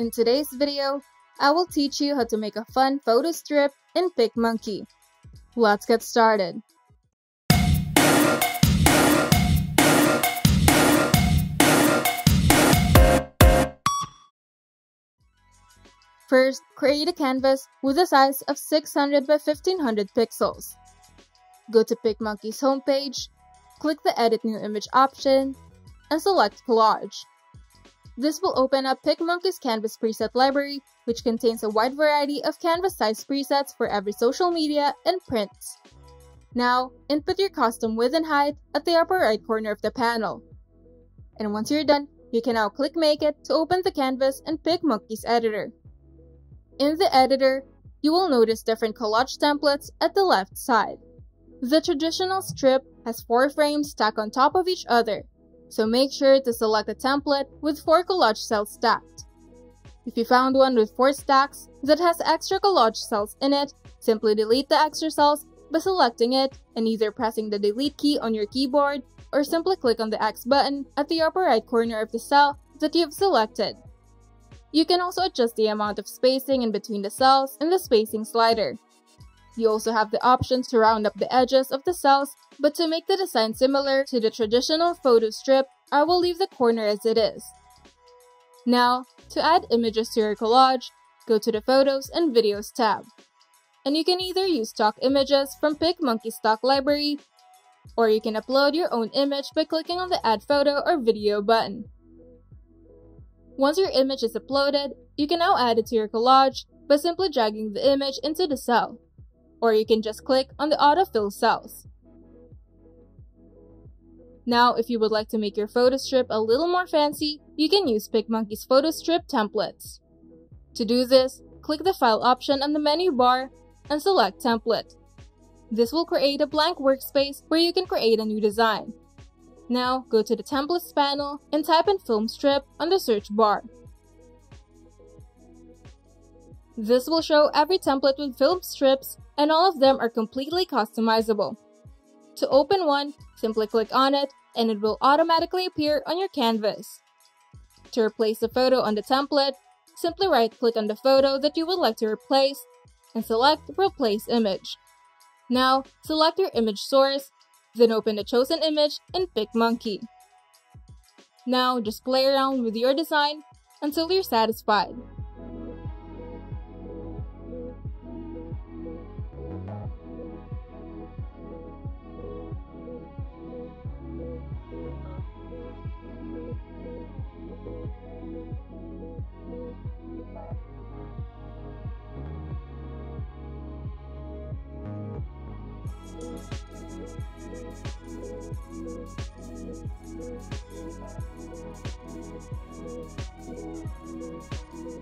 In today's video, I will teach you how to make a fun photo strip in PicMonkey. Let's get started. First, create a canvas with a size of 600 by 1500 pixels. Go to PicMonkey's homepage, click the Edit New Image option, and select Collage. This will open up PicMonkey's Canvas preset library, which contains a wide variety of canvas size presets for every social media and prints. Now, input your custom width and height at the upper right corner of the panel. And once you're done, you can now click Make It to open the canvas in PicMonkey's editor. In the editor, you will notice different collage templates at the left side. The traditional strip has four frames stacked on top of each other, so make sure to select a template with 4 collage cells stacked. If you found one with 4 stacks that has extra collage cells in it, simply delete the extra cells by selecting it and either pressing the delete key on your keyboard or simply click on the X button at the upper right corner of the cell that you've selected. You can also adjust the amount of spacing in between the cells in the spacing slider. You also have the option to round up the edges of the cells, but to make the design similar to the traditional photo strip, I will leave the corner as it is. Now, to add images to your collage, go to the Photos and Videos tab. And you can either use stock images from PicMonkey stock library, or you can upload your own image by clicking on the Add Photo or Video button. Once your image is uploaded, you can now add it to your collage by simply dragging the image into the cell or you can just click on the autofill cells. Now, if you would like to make your photo strip a little more fancy, you can use PicMonkey's photo strip templates. To do this, click the File option on the menu bar and select Template. This will create a blank workspace where you can create a new design. Now, go to the Templates panel and type in Film Strip on the search bar. This will show every template with film strips and all of them are completely customizable. To open one, simply click on it and it will automatically appear on your canvas. To replace the photo on the template, simply right-click on the photo that you would like to replace and select Replace Image. Now, select your image source, then open the chosen image in PicMonkey. Now, just play around with your design until you're satisfied.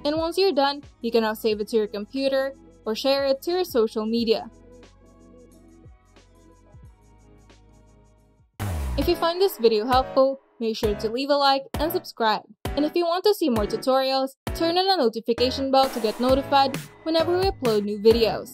And once you're done, you can now save it to your computer or share it to your social media. If you find this video helpful, make sure to leave a like and subscribe. And if you want to see more tutorials, turn on the notification bell to get notified whenever we upload new videos.